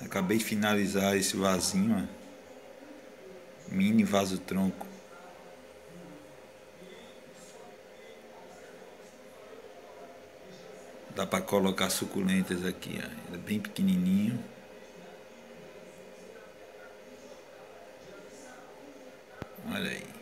Acabei de finalizar esse vasinho, ó. Mini vaso tronco. Dá para colocar suculentas aqui, ó. é bem pequenininho. Olha aí.